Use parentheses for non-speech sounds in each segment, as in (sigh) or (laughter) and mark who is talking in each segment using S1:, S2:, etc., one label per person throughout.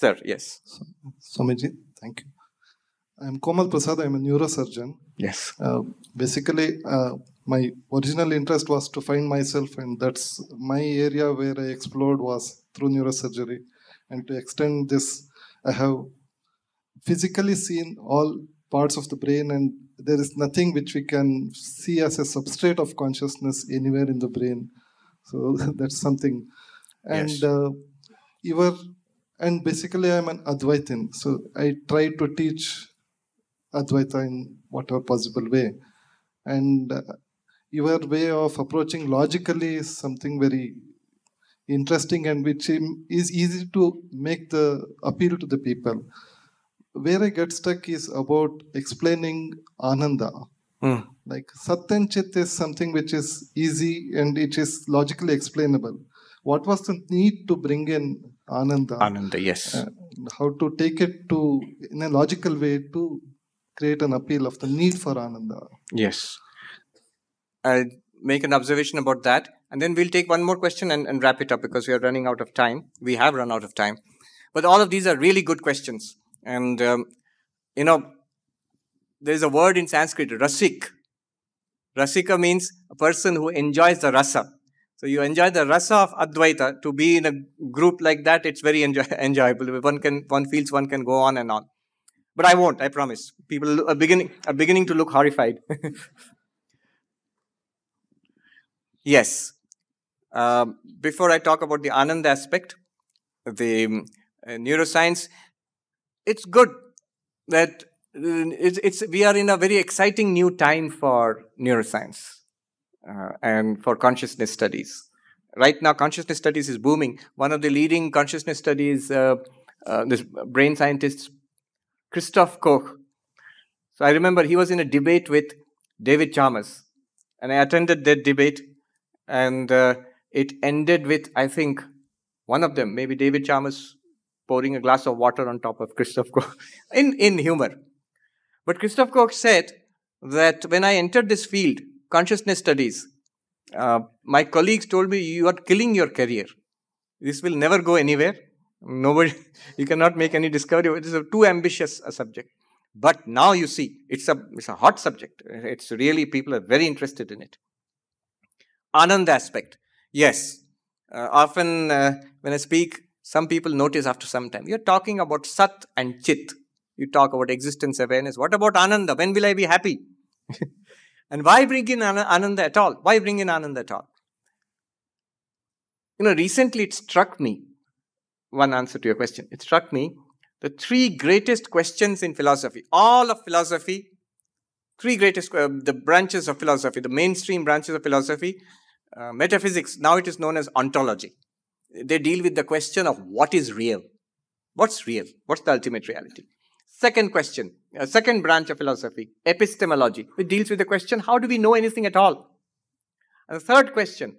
S1: Sir, yes.
S2: Swamiji, thank you. I'm Komal Prasad. I'm a neurosurgeon.
S1: Yes.
S2: Uh, basically, uh, my original interest was to find myself, and that's my area where I explored was through neurosurgery. And to extend this, I have physically seen all parts of the brain, and there is nothing which we can see as a substrate of consciousness anywhere in the brain. So (laughs) that's something. And
S1: Yes.
S2: uh, you were, and basically, I'm an Advaitin. So I try to teach Advaita in whatever possible way. And uh, your way of approaching logically is something very interesting and which is easy to make the appeal to the people. Where I get stuck is about explaining Ananda.
S1: Hmm.
S2: Like Sat and Chit is something which is easy and it is logically explainable. What was the need to bring in Ananda?
S1: Ananda, yes.
S2: uh, how to take it to in a logical way to create an appeal of the need for ananda
S1: Yes. I'll make an observation about that. And then we'll take one more question and, and wrap it up because we are running out of time. We have run out of time. But all of these are really good questions. And, um, you know, there's a word in Sanskrit, rasik. Rasika means a person who enjoys the rasa. So you enjoy the rasa of Advaita. To be in a group like that, it's very enjoy- (laughs) enjoyable. One can, one feels one can go on and on. But I won't, I promise. People are beginning, are beginning to look horrified. (laughs) yes. Um, before I talk about the Anand aspect, the um, uh, neuroscience, it's good that uh, it's, it's, we are in a very exciting new time for neuroscience uh, and for consciousness studies. Right now, consciousness studies is booming. One of the leading consciousness studies, uh, uh, this brain scientist Christoph Koch. So I remember he was in a debate with David Chalmers, and I attended that debate, and uh, it ended with I think one of them, maybe David Chalmers, pouring a glass of water on top of Christoph Koch (laughs) in in humor. But Christoph Koch said that when I entered this field, consciousness studies, uh, my colleagues told me you are killing your career. This will never go anywhere. Nobody, (laughs) you cannot make any discovery. It is a too ambitious a subject. But now you see, it's a it's a hot subject. It's really people are very interested in it. Anand aspect, yes. Uh, often uh, when I speak, some people notice after some time you're talking about Sat and Chit. You talk about existence awareness. What about Ananda? When will I be happy? (laughs) and why bring in Ananda at all? Why bring in Ananda at all? You know, recently it struck me one answer to your question. It struck me the three greatest questions in philosophy, all of philosophy, three greatest, uh, the branches of philosophy, the mainstream branches of philosophy, uh, metaphysics, now it is known as ontology. They deal with the question of what is real. What's real? What's the ultimate reality? Second question, uh, second branch of philosophy, epistemology, which deals with the question how do we know anything at all? And the third question,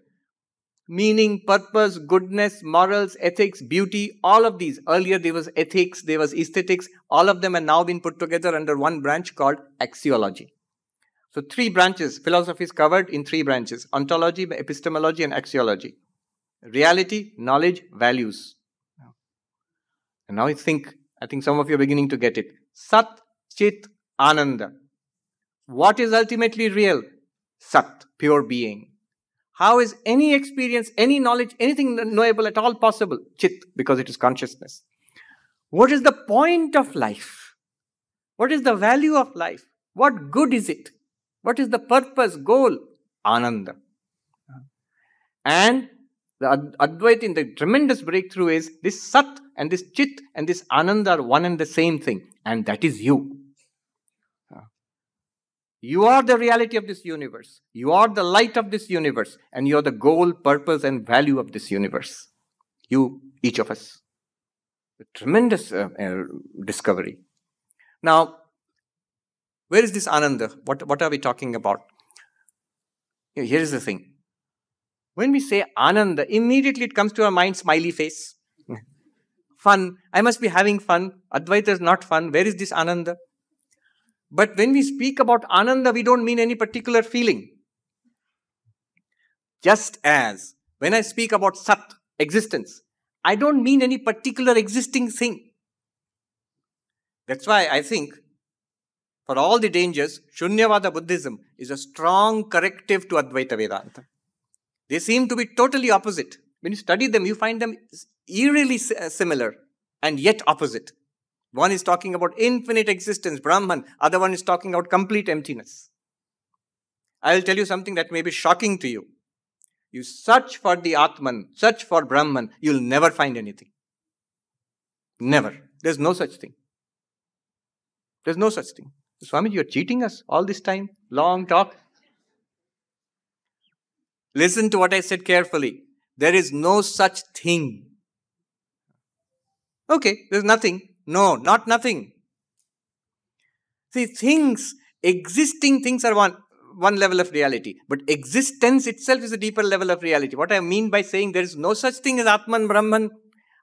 S1: meaning, purpose, goodness, morals, ethics, beauty, all of these. Earlier there was ethics, there was aesthetics, all of them have now been put together under one branch called axiology. So three branches, philosophy is covered in three branches, ontology, epistemology and axiology. Reality, knowledge, values. And now you think, I think some of you are beginning to get it. Sat, Chit, Ananda. What is ultimately real? Sat, pure being. How is any experience, any knowledge, anything knowable at all possible? Chit, because it is consciousness. What is the point of life? What is the value of life? What good is it? What is the purpose, goal? Ananda. And the Ad- Advaita, the tremendous breakthrough is this Sat and this Chit and this Ananda are one and the same thing, and that is you. You are the reality of this universe. You are the light of this universe, and you are the goal, purpose, and value of this universe. You, each of us. A tremendous uh, uh, discovery. Now, where is this Ananda? What, what are we talking about? Here is the thing. When we say Ananda, immediately it comes to our mind smiley face. fun. I must be having fun. Advaita is not fun. Where is this Ananda? But when we speak about Ananda, we don't mean any particular feeling. Just as when I speak about Sat, existence, I don't mean any particular existing thing. That's why I think, for all the dangers, Shunyavada Buddhism is a strong corrective to Advaita Vedanta. They seem to be totally opposite. When you study them, you find them eerily uh, similar and yet opposite. One is talking about infinite existence, Brahman. Other one is talking about complete emptiness. I'll tell you something that may be shocking to you. You search for the Atman, search for Brahman, you'll never find anything. Never. There's no such thing. There's no such thing. Swami, you're cheating us all this time. Long talk. Listen to what I said carefully. There is no such thing. Okay, there's nothing. No, not nothing. See, things, existing things are one, one level of reality, but existence itself is a deeper level of reality. What I mean by saying there is no such thing as Atman Brahman,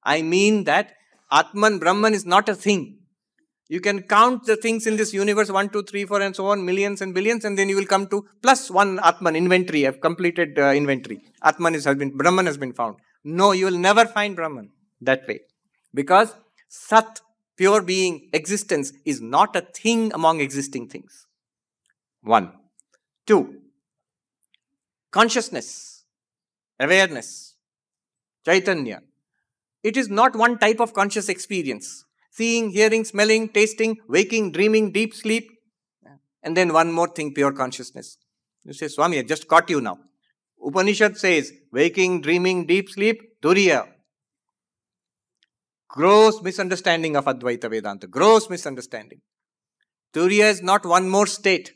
S1: I mean that Atman Brahman is not a thing. You can count the things in this universe 1, 2, 3, 4, and so on, millions and billions, and then you will come to plus one Atman inventory. I've completed uh, inventory. Atman is, has been, Brahman has been found. No, you will never find Brahman that way. Because Sat pure being, existence is not a thing among existing things. One. Two. Consciousness, awareness, Chaitanya. It is not one type of conscious experience. Seeing, hearing, smelling, tasting, waking, dreaming, deep sleep. And then one more thing, pure consciousness. You say, Swami, I just caught you now. Upanishad says, waking, dreaming, deep sleep, turiya, Gross misunderstanding of Advaita Vedanta. Gross misunderstanding. Turiya is not one more state.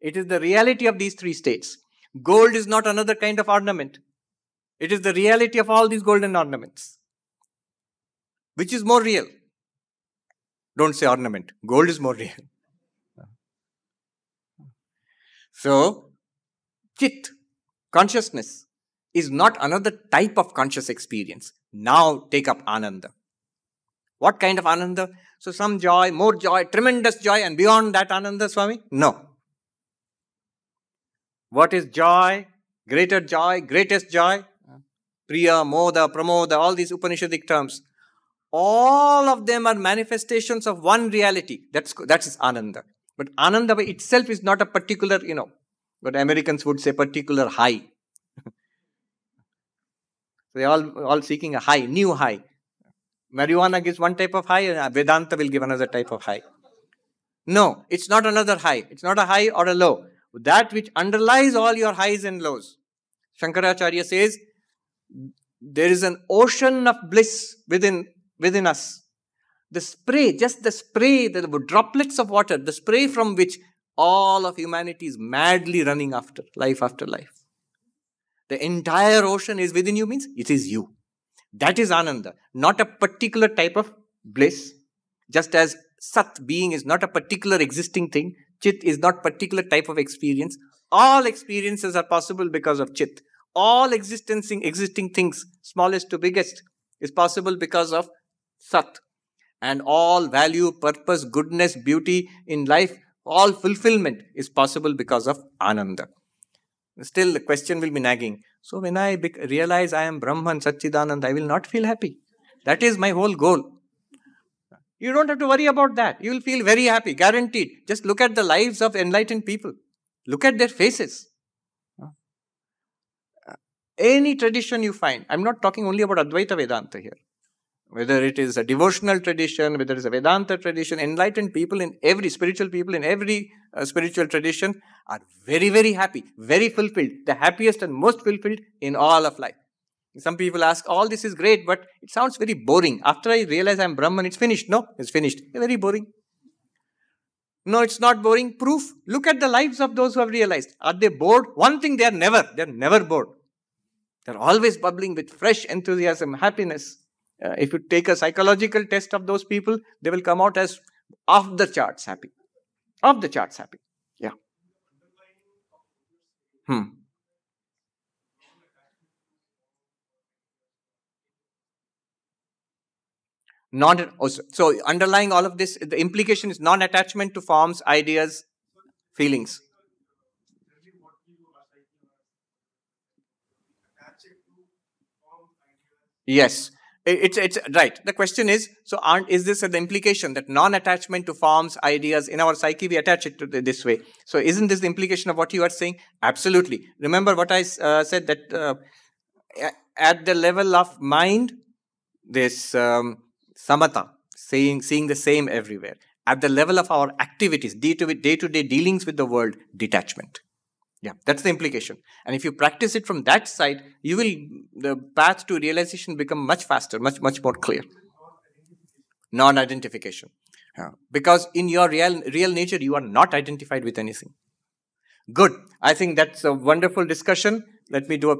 S1: It is the reality of these three states. Gold is not another kind of ornament. It is the reality of all these golden ornaments. Which is more real? Don't say ornament. Gold is more real. So, chit, consciousness, is not another type of conscious experience. Now take up ananda. What kind of ananda? So some joy, more joy, tremendous joy, and beyond that ananda, Swami? No. What is joy? Greater joy, greatest joy? Priya, Moda, Pramoda, all these Upanishadic terms. All of them are manifestations of one reality. That's that is Ananda. But Ananda by itself is not a particular, you know, what Americans would say, particular high. (laughs) they all all seeking a high, new high. Marijuana gives one type of high, and Vedanta will give another type of high. No, it's not another high. It's not a high or a low. That which underlies all your highs and lows. Shankaracharya says, there is an ocean of bliss within, within us. The spray, just the spray, the droplets of water, the spray from which all of humanity is madly running after, life after life. The entire ocean is within you means it is you. That is Ananda, not a particular type of bliss. Just as Sat being is not a particular existing thing, Chit is not particular type of experience. All experiences are possible because of Chit. All existing things, smallest to biggest, is possible because of Sat. And all value, purpose, goodness, beauty in life, all fulfillment is possible because of Ananda. Still, the question will be nagging. So, when I realize I am Brahman, Satchidanand, I will not feel happy. That is my whole goal. You don't have to worry about that. You will feel very happy, guaranteed. Just look at the lives of enlightened people. Look at their faces. Any tradition you find, I'm not talking only about Advaita Vedanta here whether it is a devotional tradition, whether it's a Vedanta tradition, enlightened people in every spiritual people in every uh, spiritual tradition are very, very happy, very fulfilled, the happiest and most fulfilled in all of life. Some people ask, all this is great, but it sounds very boring. After I realize I'm Brahman, it's finished. No, it's finished. Very boring. No, it's not boring. Proof. Look at the lives of those who have realized. Are they bored? One thing, they are never. They're never bored. They're always bubbling with fresh enthusiasm, happiness. Uh, if you take a psychological test of those people, they will come out as off the charts happy. Off the charts happy. Yeah. Hmm. Non, oh, so underlying all of this, the implication is non-attachment to forms, ideas, feelings. Yes. It's, it's right. The question is so, aren't, is this the implication that non attachment to forms, ideas in our psyche, we attach it to the, this way? So, isn't this the implication of what you are saying? Absolutely. Remember what I uh, said that uh, at the level of mind, this um, samatha, saying, seeing the same everywhere. At the level of our activities, day to day dealings with the world, detachment. Yeah, that's the implication. And if you practice it from that side, you will the path to realization become much faster, much much more clear. Non-identification, yeah. because in your real real nature, you are not identified with anything. Good. I think that's a wonderful discussion. Let me do a.